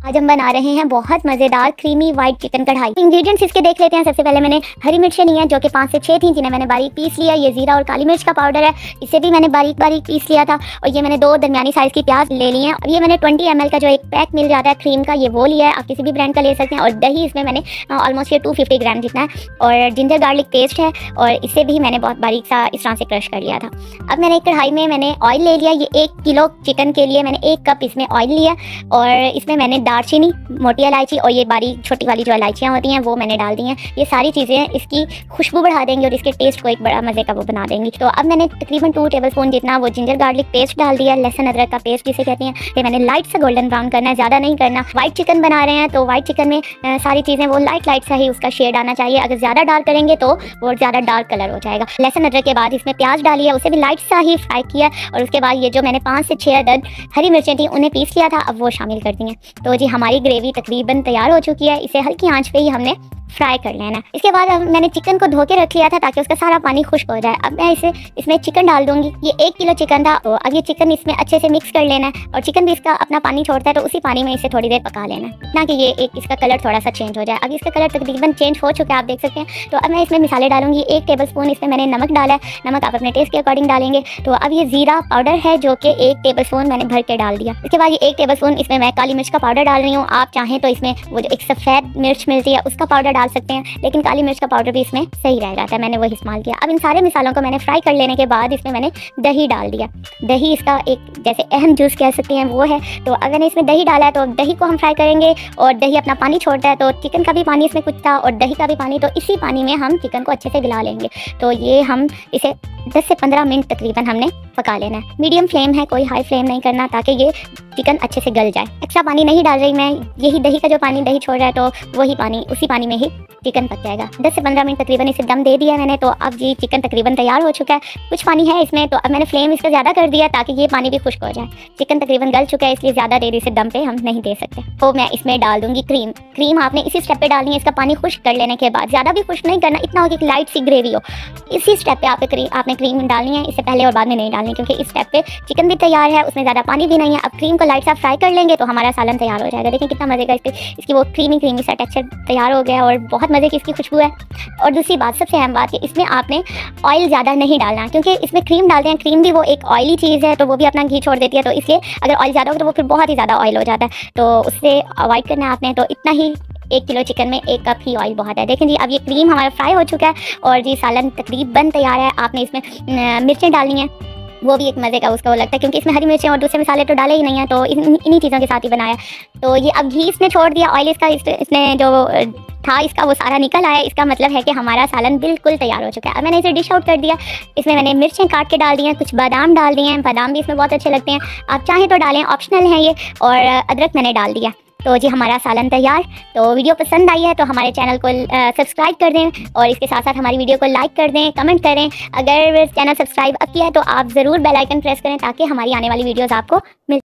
आज हम बना रहे हैं बहुत मज़ेदार creamy white chicken kadhai. Ingredients इसके देख लेते हैं। सबसे पहले मैंने हरी मिर्चें ली हैं, जो कि पाँच से छः थी, जिन्हें मैंने बारीक पीस लिया। ये जीरा और काली मिर्च का पाउडर है। इसे भी मैंने बारीक बारीक पीस लिया था। और ये मैंने दो दरमियानी साइज़ की प्याज ले ली है। और ये मैंने ट्वेंटी एम का जो एक पैक मिल जाता है क्रीम का, ये वो लिया है। आप किसी भी ब्रांड का ले सकते हैं। और दही इसमें मैंने ऑलमोस्ट ये टू ग्राम जितना है। और जिंजर गार्लिक पेस्ट है। और इसे भी मैंने बहुत बारीक सा इस तरह से क्रश कर लिया था। अब मैंने एक कढ़ाई में मैंने ऑयल ले लिया। ये एक किलो चिकन के लिए मैंने एक कप इसमें ऑयल लिया। और इसमें मैंने दारचीनी मोटी इलायची और ये बारीक छोटी वाली जो इलायचियाँ होती हैं, वो मैंने डाल दी हैं। ये सारी चीज़ें इसकी खुशबू बढ़ा देंगी और इसके टेस्ट को एक बड़ा मज़े का वो बना देंगी। तो अब मैंने तकरीबन टू टेबल स्पून जितना वो जिंजर गार्लिक पेस्ट डाल दिया लहसन अदरक का पेस्ट जिसे कहते हैं। ये मैंने लाइट सा गोल्डन ब्राउन करना है, ज़्यादा नहीं करना। व्हाइट चिकन बना रहे हैं तो व्हाइट चिकन में सारी चीज़ें वो लाइट लाइट सा ही उसका शेड आना चाहिए। अगर ज़्यादा डार्क करेंगे तो वो ज़्यादा डार्क कलर हो जाएगा। लहसन अदरक के बाद इसमें प्याज डाली है उसे भी लाइट सा ही फ्राई किया और उसके बाद ये जो मैंने पाँच से छः अदद हरी मिर्चें थी, उन्हें पीस लिया था, अब वो शामिल कर दी हैं। तो जी हमारी ग्रेवी तकरीबन तैयार हो चुकी है। इसे हल्की आँच पे ही हमने फ्राई कर लेना। इसके बाद अब मैंने चिकन को धो के रख लिया था ताकि उसका सारा पानी खुश्क हो जाए। अब मैं इसे, इसमें चिकन डाल दूँगी। ये एक किलो चिकन था। तो अब ये चिकन इसमें अच्छे से मिक्स कर लेना। है और चिकन भी इसका अपना पानी छोड़ता है तो उसी पानी में इसे थोड़ी देर पका लेना। ना कि ये एक इसका कलर थोड़ा सा चेंज हो जाए। अब इसका कलर तकरीबन चेंज हो चुका है, आप देख सकते हैं। तो अब मैं इसमें मिसाले डालूँगी। एक टेबल स्पून इसमें मैंने नमक डाला है। नमक आप अपने टेस्ट के अकॉर्डिंग डालेंगे। तो अब ये ज़ीरा पाउडर है, जो कि एक टेबल स्पून मैंने भर के डाल दिया। इसके बाद ये एक टेबल स्पून इसमें मैं काली मिर्च का पाउडर डाल रही हूँ। आप चाहें तो इसमें वो जो एक सफ़ेद मिर्च मिलती है, उसका पाउडर डाल सकते हैं, लेकिन काली मिर्च का पाउडर भी इसमें सही रह जाता है, मैंने वही इस्तेमाल किया। अब इन सारे मिसालों को मैंने फ्राई कर लेने के बाद इसमें मैंने दही डाल दिया। दही इसका एक जैसे अहम जूस कह सकते हैं, वो है। तो अगर ने इसमें दही डाला है तो दही को हम फ्राई करेंगे, और दही अपना पानी छोड़ता है तो चिकन का भी पानी इसमें कुछ था और दही का भी पानी तो इसी पानी में हम चिकन को अच्छे से गिला लेंगे। तो ये हम इसे 10 से 15 मिनट तकरीबन हमने पका लेना है। मीडियम फ्लेम है, कोई हाई फ्लेम नहीं करना ताकि ये चिकन अच्छे से गल जाए। एक्स्ट्रा पानी नहीं डाल रही मैं, यही दही का जो पानी, दही छोड़ रहा है तो वही पानी, उसी पानी में ही चिकन पक जाएगा। 10 से 15 मिनट तकरीबन इसे दम दे दिया मैंने तो अब जी चिकन तकरीबन तैयार हो चुका है। कुछ पानी है इसमें तो अब मैंने फ्लेम इसका ज़्यादा कर दिया ताकि ये पानी भी खुश्क हो जाए। चिकन तकरीबन गल चुका है, इसलिए ज़्यादा देर इसे दम पे हम नहीं दे सकते। तो मैं इसमें डाल दूँगी क्रीम क्रीम आपने इसी स्टेप पे डालनी है, इसका पानी खुश्क कर लेने के बाद। ज़्यादा भी खुश्क नहीं करना, इतना हो कि लाइट सी ग्रेवी हो। इसी स्टेप पे आप आपने क्रीम डालनी है इससे पहले और बाद में नहीं डालनी। क्योंकि इस स्टेप पे चिकन भी तैयार है, उसमें ज़्यादा पानी भी नहीं है। अब क्रीम को लाइट सा फ्राई कर लेंगे तो हमारा सालन तैयार हो जाएगा। देखिए कितना मज़े का इसकी इसकी वो क्रीमी क्रीमी सा टेक्सचर तैयार हो गया और बहुत मज़े की इसकी खुशबू है। और दूसरी बात, सबसे अहम बात कि इसमें आपने ऑयल ज़्यादा नहीं डालना, क्योंकि इसमें क्रीम डालते हैं क्रीम भी वो एक ऑयली चीज़ है तो वो भी अपना घी छोड़ देती है तो इसलिए अगर ऑयल ज़्यादा हो तो वो फिर बहुत ही ज़्यादा ऑयल हो जाता है। तो उससे अवॉइड करना है आपने तो इतना ही एक किलो चिकन में एक कप ही ऑयल बहुत है। देखें जी, अब ये क्रीम हमारा फ्राई हो चुका है और जी सालन तकरीबन तैयार है। आपने इसमें मिर्चें डालनी है। वो भी एक मज़े का, उसका वो लगता है, क्योंकि इसमें हरी मिर्चें और दूसरे मसाले तो डाले ही नहीं है तो इन्हीं चीज़ों के साथ ही बनाया। तो ये अब घी इसने छोड़ दिया ऑयल इसका इसने जो था इसका, वो सारा निकल आया। इसका मतलब है कि हमारा सालन बिल्कुल तैयार हो चुका है। अब मैंने इसे डिश आउट कर दिया। इसमें मैंने मिर्चें काट के डाल दी हैं, कुछ बादाम डाल दिए हैं। बादाम भी इसमें बहुत अच्छे लगते हैं। आप चाहें तो डालें ऑप्शनल हैं ये, और अदरक मैंने डाल दिया। तो जी हमारा सालन तैयार। तो वीडियो पसंद आई है तो हमारे चैनल को सब्सक्राइब कर दें और इसके साथ साथ हमारी वीडियो को लाइक कर दें, कमेंट करें। अगर चैनल सब्सक्राइब अब किया है तो आप ज़रूर बेलाइकन प्रेस करें ताकि हमारी आने वाली वीडियोज़ आपको मिल